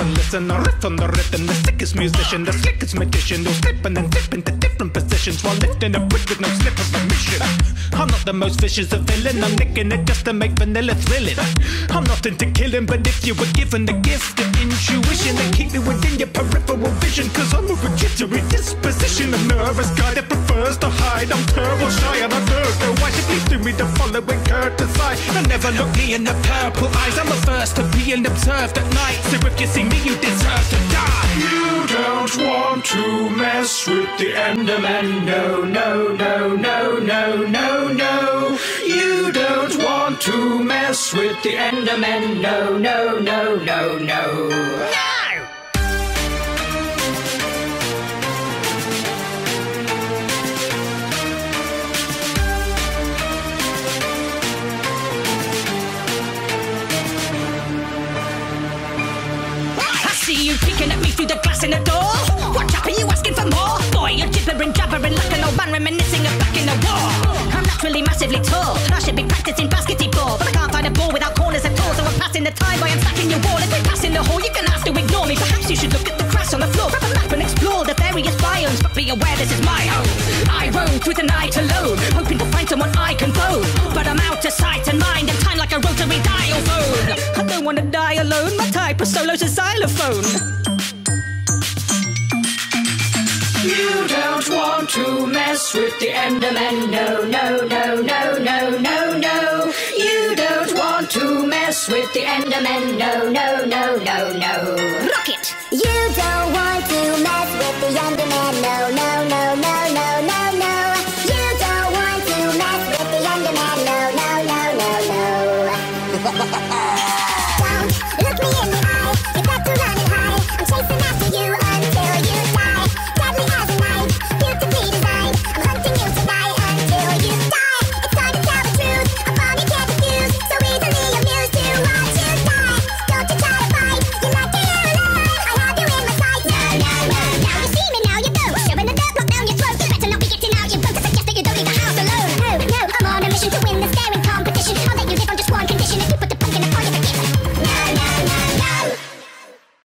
and listen. I riff on the rhythm, the sickest musician, the slickest magician. Slip and then into different positions while lifting a brick with no slip of a mission. I'm not the most vicious of villain. I'm nicking it just to make vanilla thrilling. I'm not into killing, but if you were given the gift of intuition, then keep me within your peripheral vision. Cause I'm a jittery disposition, a nervous guy that prefers to hide. I'm terrible shy and I don't know why she please do me the following courtesy. And never look me in the purple eyes. I'm the first to be and observed at night. So if you see me, you deserve to die. You don't want to mess with the Enderman. No, no, no, no, with the Enderman. No, no, no, no, no. I see you peeking at me through the glass in the door. Watch out, are you asking for more? Boy, you're gibbering, jabbering like an old man reminiscing of back in the war. I'm naturally massively tall. I should be practicing basketball, but I can't find a ball without corners at all. So I'm passing the time by unstacking your wall. If we pass in the hall, you can ask to ignore me. Perhaps you should look at the cracks on the floor, grab a map and explore the various biomes. But be aware this is my home. I roam through the night alone, hoping to find someone I can phone. But I'm out of sight and mind, and time like a rotary dial phone. I don't wanna die alone. My type of solo's a xylophone. You don't want to mess with the Enderman. No, no, no, no, no, no, no to mess with the Enderman, No, no, no, no, no. Rocket! You don't want to mess with the Enderman, No, no, no, no, no, no, no. You don't want to mess with the Enderman, No, no, no, no, no.